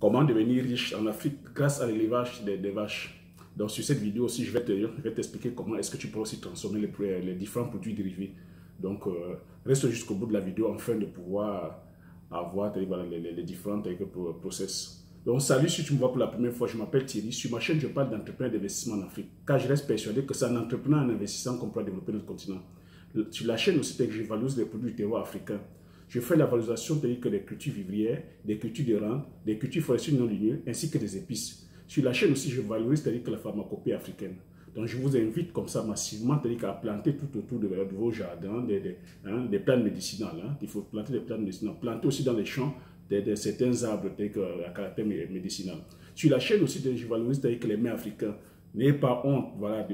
comment devenir riche en Afrique grâce à l'élevage des, vaches. Donc sur cette vidéo aussi, je vais t'expliquer comment est-ce que tu peux aussi transformer les, différents produits dérivés. Donc euh, reste jusqu'au bout de la vidéo afin de pouvoir avoir les, différents process. Donc salut, si tu me vois pour la première fois, je m'appelle Thierry. Sur ma chaîne, je parle d'entrepreneur d'investissement en Afrique. Car je reste persuadé que c'est en entrepreneur en investissant qu'on peut développer notre continent. Sur la chaîne aussi, je valorise les produits du terroir africain. Je fais la valorisation des cultures vivrières, des cultures de rente, des cultures forestières non ligneuses, ainsi que des épices. Sur la chaîne aussi, je valorise que la pharmacopée africaine. Donc, je vous invite comme ça massivement à planter tout autour de, vos jardins des, des, hein, des plantes médicinales. Hein. Il faut planter des plantes médicinales. Planter aussi dans les champs de, certains arbres à caractère médicinal. Sur la chaîne aussi, je valorise que les mets africains N'ayez pas honte voilà,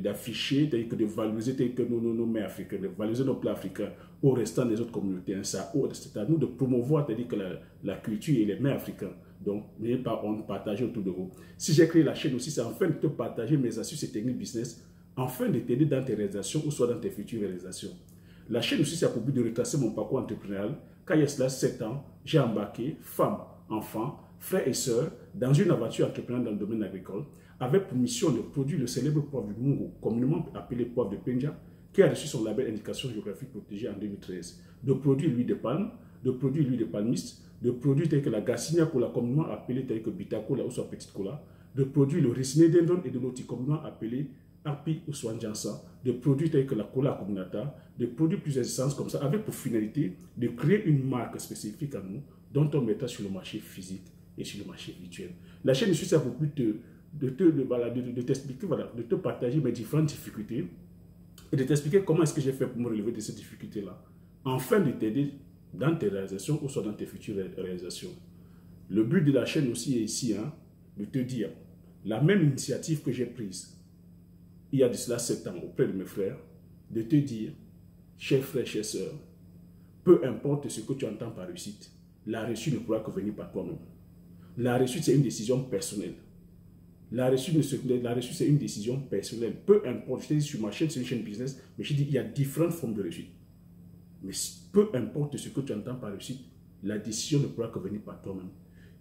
d'afficher, de, de, de, valoriser que nos, nos, nos mets africains, de valoriser nos plats africains au restant des autres communautés. Hein, c'est à nous de promouvoir que la, culture et les mets africains. Donc, n'ayez pas honte, partagez autour de vous. Si j'ai créé la chaîne aussi, c'est afin de te partager mes astuces et techniques business, afin de t'aider dans tes réalisations ou soit dans tes futures réalisations. La chaîne aussi, c'est pour but de retracer mon parcours entrepreneurial. Quand il y a cela 7 ans, j'ai embarqué femmes, enfants, frères et sœurs dans une aventure entrepreneuriale dans le domaine agricole avec pour mission de produire le célèbre poivre du Mungo, communément appelé poivre de Penja, qui a reçu son label indication géographique protégée en 2013, de produire l'huile de palme, de produire l'huile de palmiste, de produire tel que la Garcinia cola, communément appelée tel que Bitacola ou soit Petite Cola, de produire le Riciné dendron et de l'autre communément appelé Arpi ou Swanjansa, de produire tel que la Cola Comunata, de produire plusieurs essences comme ça, avec pour finalité de créer une marque spécifique à nous, dont on mettra sur le marché physique et sur le marché virtuel. La chaîne suisse a pour but de de de, de, de t'expliquer, voilà, de te partager mes différentes difficultés et de t'expliquer comment est-ce que j'ai fait pour me relever de ces difficultés-là, afin de t'aider dans tes réalisations ou soit dans tes futures réalisations. Le but de la chaîne aussi est ici, hein, de te dire, la même initiative que j'ai prise il y a de cela sept ans auprès de mes frères, de te dire, chers frères, chers sœurs, peu importe ce que tu entends par réussite, la réussite ne pourra que venir par toi-même. La réussite, c'est une décision personnelle. La réussite, c'est une décision personnelle. Peu importe, je te dis sur ma chaîne, c'est une chaîne business, mais je dis il y a différentes formes de réussite. Mais peu importe ce que tu entends par réussite, la décision ne pourra que venir par toi-même.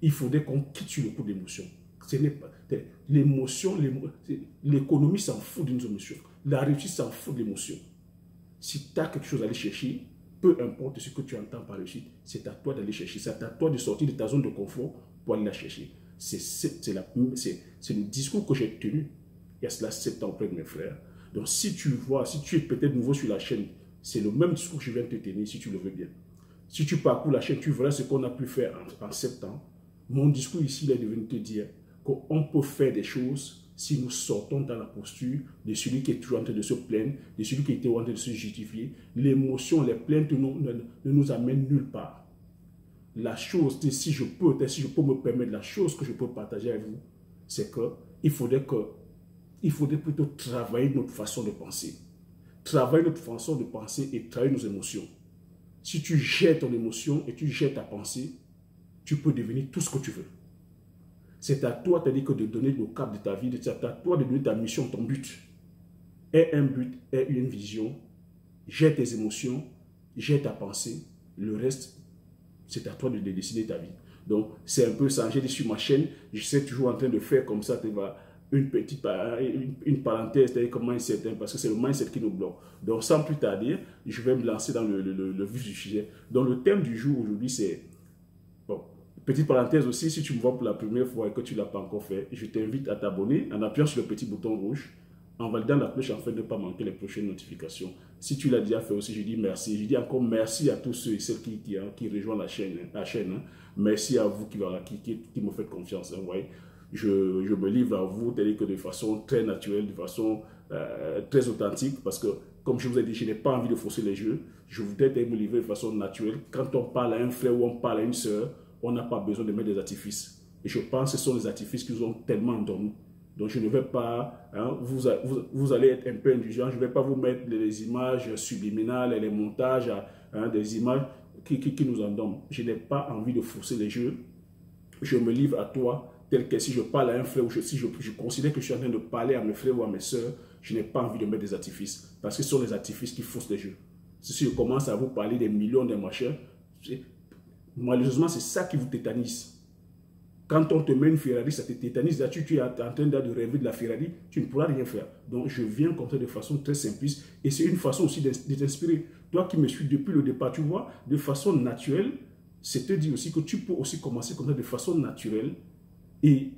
Il faudrait qu'on quitte sur le coup d'émotion. L'émotion, l'économie s'en fout d'une émotion. La réussite s'en fout de l'émotion. Si tu as quelque chose à aller chercher, peu importe ce que tu entends par réussite, c'est à toi d'aller chercher. C'est à toi de sortir de ta zone de confort pour aller la chercher. C'est le discours que j'ai tenu il y a cela sept ans auprès de mes frères. Donc si tu vois, si tu es peut-être nouveau sur la chaîne, c'est le même discours que je viens de te tenir si tu le veux bien. Si tu parcours la chaîne, tu verras ce qu'on a pu faire en, en sept ans. Mon discours ici, il est devenu te dire qu'on peut faire des choses si nous sortons dans la posture de celui qui est toujours en train de se plaindre, de celui qui était en train de se justifier. L'émotion, les plaintes ne nous amènent nulle part la chose, si je peux, si je peux me permettre, la chose que je peux partager avec vous, c'est que il faudrait que, il faudrait plutôt travailler notre façon de penser. Travailler notre façon de penser et travailler nos émotions. Si tu jettes ton émotion et tu jettes ta pensée, tu peux devenir tout ce que tu veux. C'est à toi, cest que de donner le cap de ta vie, c'est à toi de donner ta mission, ton but. Aie un but, aie une vision, jette tes émotions, jette ta pensée, le reste, c'est à toi de, décider ta vie. Donc, c'est un peu ça. J'ai dit sur ma chaîne, je suis toujours en train de faire comme ça, tu vois, une petite une, parenthèse, comme mindset, hein, parce que c'est le mindset qui nous bloque. Donc, sans plus tarder, je vais me lancer dans le, le, vif du sujet. Donc, le thème du jour aujourd'hui, c'est, bon, petite parenthèse aussi, si tu me vois pour la première fois et que tu ne l'as pas encore fait, je t'invite à t'abonner en appuyant sur le petit bouton rouge en validant la cloche afin de ne pas manquer les prochaines notifications. Si tu l'as déjà fait aussi, je dis merci. Je dis encore merci à tous ceux et celles qui, qui, hein, rejoignent la chaîne. Chaîne hein. Merci à vous qui, qui, qui, me faites confiance. Hein, je, je, me livre à vous de façon très naturelle, de façon euh, très authentique, parce que, comme je vous ai dit, je n'ai pas envie de forcer les jeux. Je voudrais me livrer de façon naturelle. Quand on parle à un frère ou on parle à une soeur, on n'a pas besoin de mettre des artifices. Et je pense que ce sont les artifices qui nous ont tellement endormis. Donc je ne vais pas, hein, vous, vous, allez être un peu indulgent, je ne vais pas vous mettre les images subliminales et les montages, hein, des images qui, qui, nous endorment. Je n'ai pas envie de forcer les jeux. Je me livre à toi tel que si je parle à un frère ou si je, je, considère que je suis en train de parler à mes frères ou à mes soeurs, je n'ai pas envie de mettre des artifices. Parce que ce sont les artifices qui faussent les jeux. Si je commence à vous parler des millions de machins, malheureusement, c'est ça qui vous tétanise. Quand on te met une Ferrari, ça te tétanise. Là, tu, es en train de rêver de la Ferrari, tu ne pourras rien faire. Donc, je viens comme ça de façon très simpliste. Et c'est une façon aussi de t'inspirer. Toi qui me suis depuis le départ, tu vois, de façon naturelle, c'est te dire aussi que tu peux aussi commencer comme ça de façon naturelle et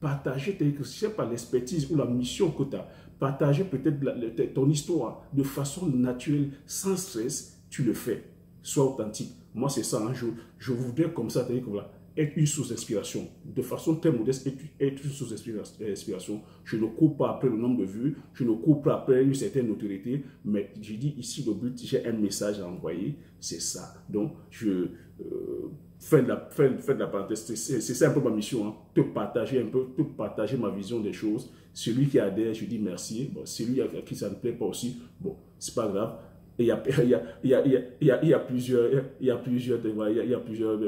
partager, je sais pas, l'expertise ou la mission que tu as. Partager peut-être ton histoire de façon naturelle, sans stress, tu le fais. Sois authentique. Moi, c'est ça, hein. jour. Je voudrais comme ça, être une source d'inspiration. De façon très modeste, être une source d'inspiration. Je ne cours pas après le nombre de vues, je ne cours pas après une certaine autorité, mais j'ai dit ici, le but, j'ai un message à envoyer, c'est ça. Donc, je euh, fais, de la, fais, de la parenthèse, c'est ça un peu ma mission, hein. te partager un peu, te partager ma vision des choses. Celui qui adhère, je dis merci. Bon, celui à qui ça ne plaît pas aussi, bon, c'est pas grave il y a, a, il y a, plusieurs, il y a plusieurs, y a, plusieurs,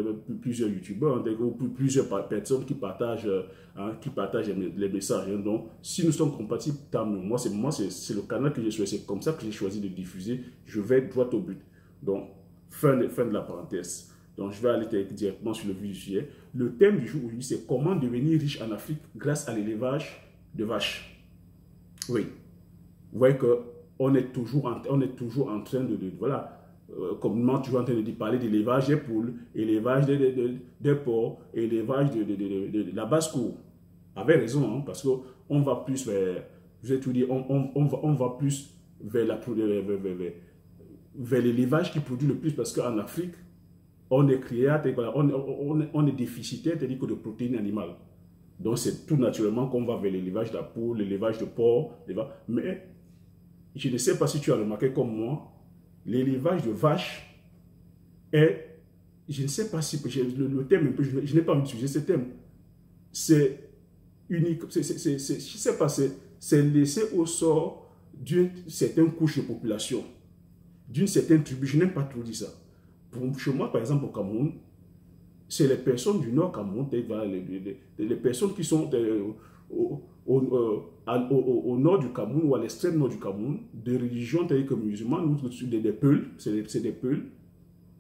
plusieurs youtubeurs, ou plusieurs personnes qui partagent, hein, qui partagent les messages. Hein. Donc, si nous sommes compatibles, tant mieux. Moi, c'est moi, c'est le canal que j'ai choisi. C'est comme ça que j'ai choisi de diffuser. Je vais droit au but. Donc, fin de, fin de la parenthèse. Donc, je vais aller directement sur le vif sujet. Le thème du jour aujourd'hui, c'est comment devenir riche en Afrique grâce à l'élevage de vaches. Oui. Vous voyez que on est toujours en, on est toujours en train de, de voilà, euh, comme moi, toujours en train de parler d'élevage des poules, élevage des, des, des porcs, élevage de, de, la basse-cour. Avec raison, hein, parce qu'on va plus vers, je vais tout dire, on, on, on, va, on va plus vers la vers, vers, vers l'élevage qui produit le plus, parce qu'en Afrique, on est créateur, on, on, on, est déficitaire, c'est-à-dire que de protéines animales. Donc c'est tout naturellement qu'on va vers l'élevage de la poule, l'élevage de porc, mais je ne sais pas si tu as remarqué comme moi, l'élevage de vaches est, je ne sais pas si, le, thème, je, n'ai pas envie ce thème, c'est unique, je ne sais pas, c'est laissé au sort d'une certaine couche de population, d'une certaine tribu, je n'aime pas trop dire ça. Chez moi, par exemple, au Cameroun, c'est les personnes du Nord Cameroun, les, personnes qui sont euh, euh, au, au, nord du Cameroun ou à l'extrême nord du Cameroun, de religions telles que musulmanes, des, des Peuls, c'est des, des Peuls.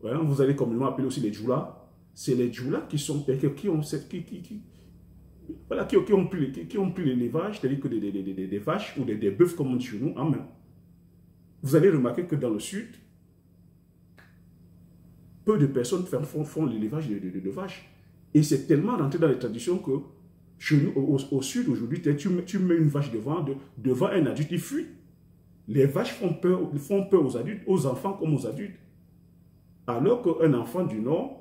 vous allez communément appeler aussi les Djoula. C'est les Djoula qui sont qui ont cette, qui, qui, qui, voilà, qui, qui, ont pris, qui, ont pris l'élevage, c'est-à-dire que des, des, des, des, vaches ou des, des bœufs, comme on dit chez nous, en main. Vous allez remarquer que dans le sud, peu de personnes font, font l'élevage de, de, de, vaches. Et c'est tellement rentré dans les traditions que chez nous, au, sud, aujourd'hui, tu, mets une vache devant, un adulte, il fuit. Les vaches font peur, font peur aux adultes, aux enfants comme aux adultes. Alors qu'un enfant du Nord,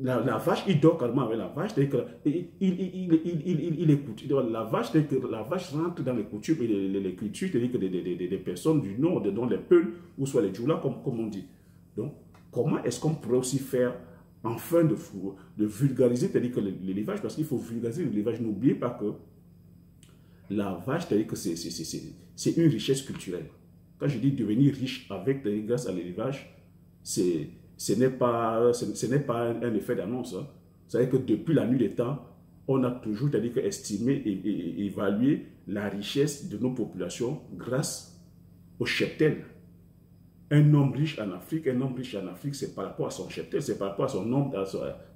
la, vache, il dort carrément avec la vache, il, il, il, écoute. La vache, que la vache rentre dans les coutumes et les, cultures, c'est-à-dire que des, personnes du Nord, dont les Peuls, ou soit les Djoula, comme, comme on dit. Donc, comment est-ce qu'on pourrait aussi faire enfin de, vulgariser, c'est-à-dire que l'élevage, parce qu'il faut vulgariser l'élevage. N'oubliez pas que la vache, c'est-à-dire que c'est une richesse culturelle. Quand je dis devenir riche avec, grâce à l'élevage, ce n'est pas, pas un, effet d'annonce. Hein. C'est-à-dire que depuis la nuit des temps, on a toujours, estimé et, et, évalué la richesse de nos populations grâce au cheptel un homme riche en Afrique, un homme riche en Afrique, c'est par rapport à son cheptel, c'est par rapport à son nombre,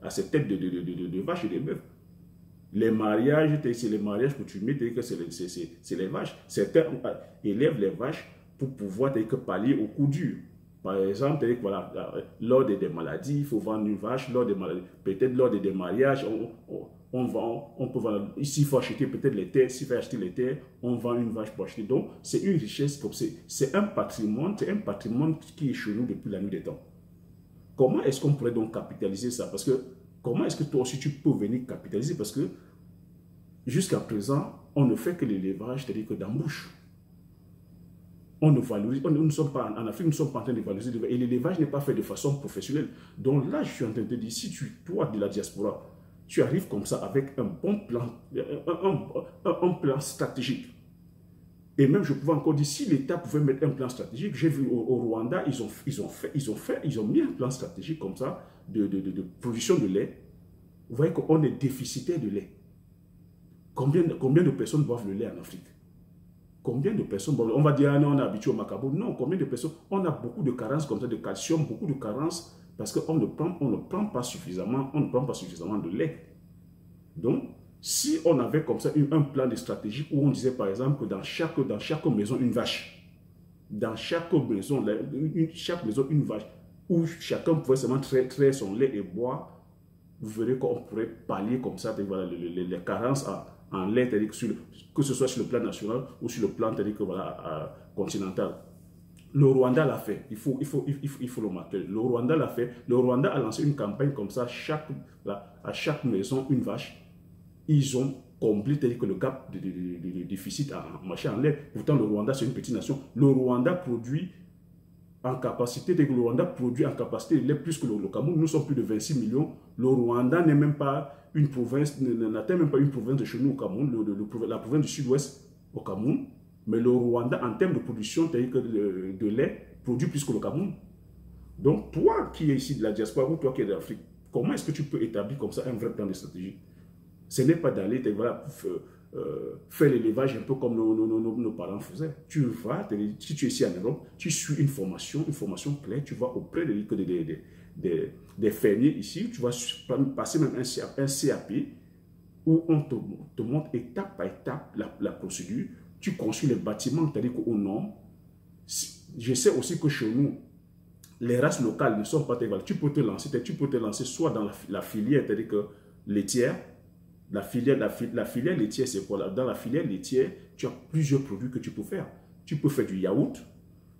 à, ses têtes de, vaches et de bœufs. Les mariages, c'est les mariages coutumiers, c'est les vaches. Certains élèvent les vaches pour pouvoir que, pallier au coup dur. Par exemple, voilà, lors des, maladies, il faut vendre une vache, lors des maladies, peut-être lors des, mariages, on vend, on peut vendre, ici il faut acheter peut-être les terres, s'il faut acheter les terres, on vend une vache pour acheter. Donc c'est une richesse, c'est un patrimoine, c'est un patrimoine qui est chez nous depuis la nuit des temps. Comment est-ce qu'on pourrait donc capitaliser ça? Parce que comment est-ce que toi aussi tu peux venir capitaliser? Parce que jusqu'à présent, on ne fait que l'élevage, c'est-à-dire que d'embauche. On ne valorise, on, nous sommes pas, en Afrique, nous ne sommes pas en train de valoriser Et l'élevage n'est pas fait de façon professionnelle. Donc là, je suis en train de dire, si tu, toi de la diaspora, tu arrives comme ça avec un bon plan, un, plan stratégique. Et même, je pouvais encore dire, si l'État pouvait mettre un plan stratégique, j'ai vu au, Rwanda, ils ont, ils, ont fait, ils, ont fait, ils ont mis un plan stratégique comme ça de, de, de, production de lait. Vous voyez qu'on est déficitaire de lait. Combien, combien de personnes boivent le lait en Afrique? Combien de personnes On va dire, ah non, on est habitué au macabo. Non, combien de personnes? On a beaucoup de carences comme ça de calcium, beaucoup de carences Parce qu'on ne, prend, on ne prend pas suffisamment, on ne prend pas suffisamment de lait. Donc, si on avait comme ça un plan de stratégie où on disait par exemple que dans chaque, dans chaque maison, une vache, dans chaque maison, une, chaque maison, une vache, où chacun pouvait seulement traiter son lait et boire, vous verrez qu'on pourrait pallier comme ça les, carences en, lait, que ce soit sur le plan national ou sur le plan voilà, continental. Le Rwanda l'a fait, il faut, il, faut, il, faut, il le marquer. Le Rwanda l'a fait. Le Rwanda a lancé une campagne comme ça, chaque, à chaque maison, une vache. Ils ont comblé que le gap de, déficit en marché en lait. Pourtant, le Rwanda, c'est une petite nation. Le Rwanda produit en capacité, dès que le Rwanda produit en capacité lait plus que le, Cameroun, nous sommes plus de 26 millions. Le Rwanda n'est même pas une province, n'atteint même pas une province de chez nous au Cameroun, la province du sud-ouest au Cameroun. Mais le Rwanda, en termes de production de, de lait, produit plus que le Cameroun. Donc, toi qui es ici de la diaspora ou toi qui es d'Afrique, comment est-ce que tu peux établir comme ça un vrai plan de stratégie? Ce n'est pas d'aller voilà, euh, faire l'élevage un peu comme nos, nos, nos, parents faisaient. Tu vas, si tu es ici en Europe, tu suis une formation, une formation claire, tu vas auprès des, des, des, des fermiers ici, tu vas passer même un, un CAP où on te, te montre étape par étape la, la procédure tu construis les bâtiments, c'est-à-dire qu'au nom, je sais aussi que chez nous, les races locales ne sont pas égales. Tu peux te lancer, tu peux te lancer soit dans la, filière, c'est-à-dire que laitière, la filière, la, la filière laitière, c'est quoi Dans la filière laitière, tu as plusieurs produits que tu peux faire. Tu peux faire du yaourt,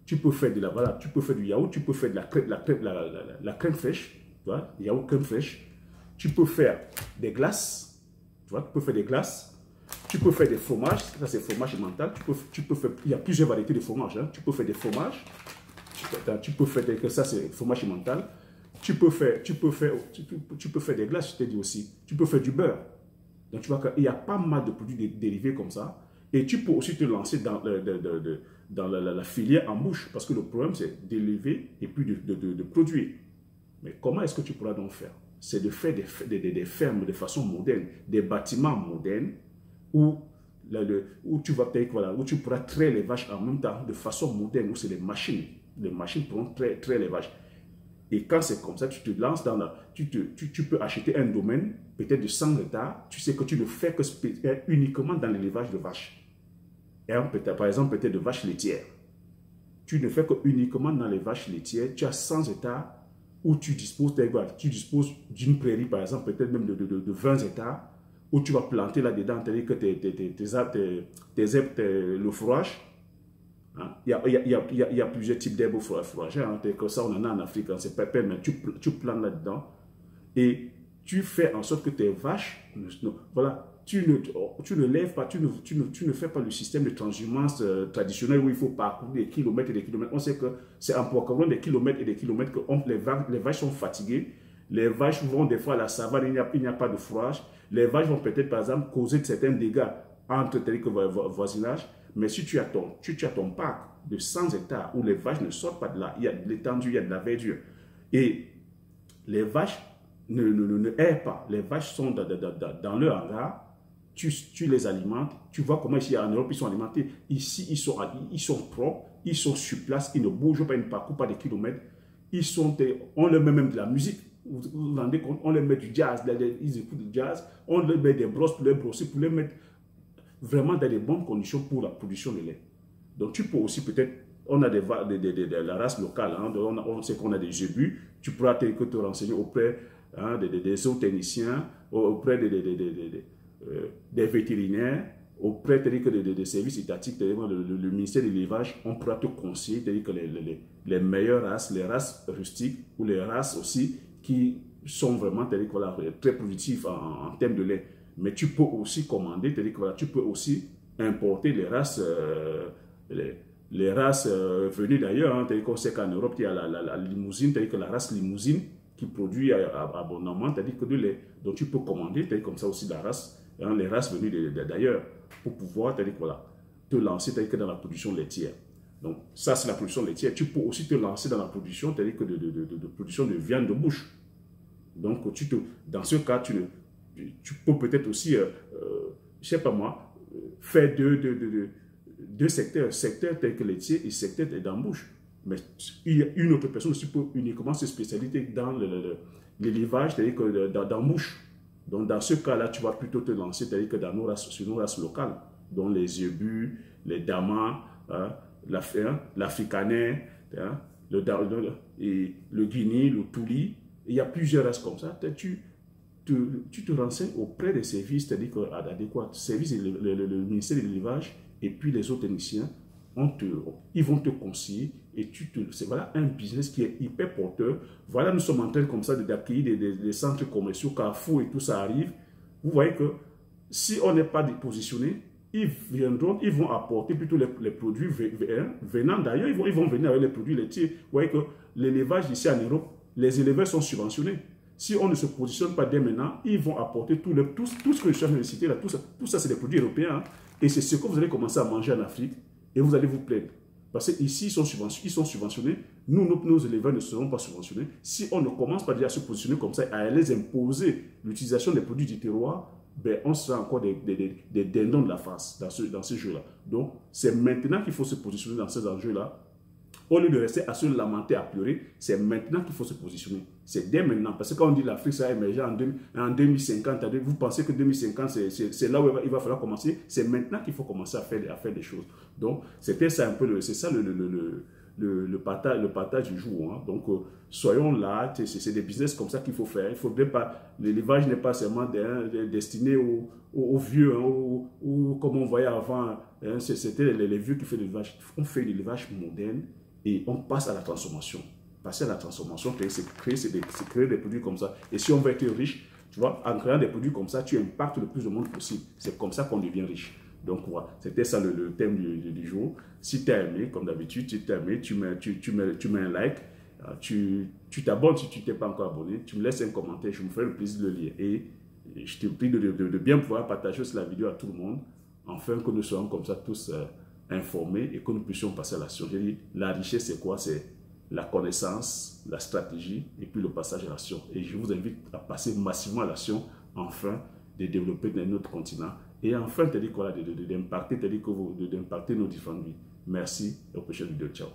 tu peux faire de la voilà, tu peux faire du yaourt, tu peux faire de la crème, la, la, la, crème fraîche, tu yaourt crème fraîche. Tu peux faire des glaces, tu vois, tu peux faire des glaces. Tu peux faire des fromages, ça c'est fromage mental. Tu peux, tu peux faire, il y a plusieurs variétés de fromages. Hein. Tu peux faire des fromages. Tu, peux faire des, ça c'est fromage mental. Tu peux faire, tu peux faire, tu peux, faire des glaces, je t'ai dit aussi. Tu peux faire du beurre. Donc tu vois qu'il y a pas mal de produits dérivés comme ça. Et tu peux aussi te lancer dans, dans la, filière en bouche. Parce que le problème c'est d'élever et puis de, produire. Mais comment est-ce que tu pourras donc faire? C'est de faire des, des fermes de façon moderne, des bâtiments modernes où, où tu vas voilà, où tu pourras traire les vaches en même temps de façon moderne, où c'est les machines. Les machines pourront traire, les vaches. Et quand c'est comme ça, tu te lances dans la... Tu, te, tu, peux acheter un domaine, peut-être de 100 hectares, tu sais que tu ne fais que uniquement dans l'élevage de vaches. Et par exemple, peut-être de vaches laitières. Tu ne fais que uniquement dans les vaches laitières, tu as 100 hectares où tu disposes, tu disposes d'une prairie, par exemple, peut-être même de, de, de 20 hectares, où tu vas planter là-dedans, c'est-à-dire que tes, tes, tes, tes, le fourrage, il, y a, plusieurs types d'herbes fourragères, hein, que ça on en a en Afrique, hein, c'est pas mais tu, tu plantes là-dedans et tu fais en sorte que tes vaches, voilà, tu ne, lèves pas, tu ne, fais pas le système de transhumance euh, traditionnel où il faut parcourir des kilomètres et des kilomètres. On sait que c'est en parcourant des kilomètres et des kilomètres que les vaches sont fatiguées. Les vaches vont des fois à la savane, il n'y a, pas de fourrage les vaches vont peut-être, par exemple, causer certains dégâts entre tes voisinage. Mais si tu as ton, tu, as ton parc de 100 hectares où les vaches ne sortent pas de là, il y a de l'étendue, il y a de la verdure. Et les vaches ne, ne, ne, errent pas. Les vaches sont dans, dans, leur hangar. Tu, tu, les alimentes. Tu vois comment ici en Europe ils sont alimentés. Ici, ils sont, ils sont propres. Ils sont sur place. Ils ne bougent pas, ils ne parcourent pas des kilomètres. Ils sont, on leur met même de la musique vous vous rendez compte, on les met du jazz, ils écoutent du jazz, on leur met des brosses pour les brosser, pour les mettre vraiment dans des bonnes conditions pour la production de lait. Donc tu peux aussi peut-être, on a des, de la race locale, hein, on, sait qu'on a des jébus, tu pourras te, renseigner auprès hein, des, des zootechniciens, auprès des, euh, des vétérinaires, auprès des services étatiques, le, le, ministère de l'élevage, on pourra te conseiller que les, les, les meilleures races, les races rustiques ou les races aussi qui sont vraiment très productifs en, termes de lait. Mais tu peux aussi commander, tu peux aussi importer les races, euh, les, races euh, venues d'ailleurs. Hein, qu'on sait qu'en Europe, il y a la, limousine, c'est-à-dire que la race limousine qui produit abondamment, c'est-à-dire que de lait. Donc tu peux commander, comme ça aussi la race, hein, les races venues d'ailleurs, pour pouvoir voilà, te lancer que dans la production laitière. Donc, ça, c'est la production laitière. Tu peux aussi te lancer dans la production, c'est-à-dire que de, de, de, production de viande de bouche. Donc, tu dans ce cas, tu, tu peux peut-être aussi, euh, ne euh, je sais pas moi, faire deux, deux, deux, deux secteurs, secteur tel que laitier et secteur d'embauche. Mais il y a une autre personne aussi peut uniquement se spécialiser dans l'élevage, c'est-à-dire que dans mouche. Donc dans ce cas-là, tu vas plutôt te lancer, c'est-à-dire que dans nos races, sur nos races locales, dont les zébus, les damas, hein l'africaner, hein, le, et le guinée, le touli. Il y a plusieurs races comme ça. Tu, tu te renseignes auprès des services, c'est-à-dire adéquats, services, le, ministère de l'élevage et puis les autres techniciens, te, ils vont te conseiller et tu te, c'est voilà un business qui est hyper porteur. Voilà, nous sommes en train comme ça d'accueillir des, des, centres commerciaux, Carrefour et tout ça arrive. Vous voyez que si on n'est pas positionné, ils viendront, ils vont apporter plutôt les, les produits venant d'ailleurs, ils vont, venir avec les produits laitiers. Vous voyez que l'élevage ici en Europe, les éleveurs sont subventionnés. Si on ne se positionne pas dès maintenant, ils vont apporter tout, ce que je train de citer là, tout ça, c'est des produits européens. Hein. Et c'est ce que vous allez commencer à manger en Afrique et vous allez vous plaindre. Parce qu'ici, ils sont. Ils sont subventionnés. Nous, nos, éleveurs ne seront pas subventionnés. Si on ne commence pas déjà à se positionner comme ça, à les imposer l'utilisation des produits du terroir, ben, on sera encore des, des, des, dindons de la face dans ce, dans ce jeu-là. Donc, c'est maintenant qu'il faut se positionner dans ces enjeux-là au lieu de rester à se lamenter, à pleurer, c'est maintenant qu'il faut se positionner. C'est dès maintenant. Parce que quand on dit l'Afrique sera émergée en, en 2050, vous pensez que 2050, c'est là où il va, falloir commencer? C'est maintenant qu'il faut commencer à faire, à faire des choses. Donc, c'était ça un peu, c'est ça le, le, le, partage, le partage du jour. Hein. Donc, euh, soyons là, c'est des business comme ça qu'il faut faire. Il faudrait pas, l'élevage n'est pas seulement destiné aux, aux, vieux, hein, ou comme on voyait avant, hein, c'était les, vieux qui font l'élevage. On fait l'élevage moderne et on passe à la transformation. Passer à la transformation, c'est créer, créer des produits comme ça. Et si on veut être riche, tu vois, en créant des produits comme ça, tu impactes le plus de monde possible. C'est comme ça qu'on devient riche. Donc voilà, c'était ça le, thème du, jour. Si tu as aimé, comme d'habitude, tu t'as aimé, tu mets, tu, tu, tu un like, euh, tu t'abonnes si tu t'es pas encore abonné, tu me laisses un commentaire, je me ferai le plaisir de le lire. Et je te prie de, de, bien pouvoir partager la vidéo à tout le monde, afin que nous soyons comme ça tous... Euh, informés et que nous puissions passer à l'action. J'ai dit, la richesse, c'est quoi? C'est la connaissance, la stratégie et puis le passage à l'action. Et je vous invite à passer massivement à l'action, enfin, de développer notre continent et enfin, d'impacter nos différentes vies. Merci et au prochain vidéo. Ciao.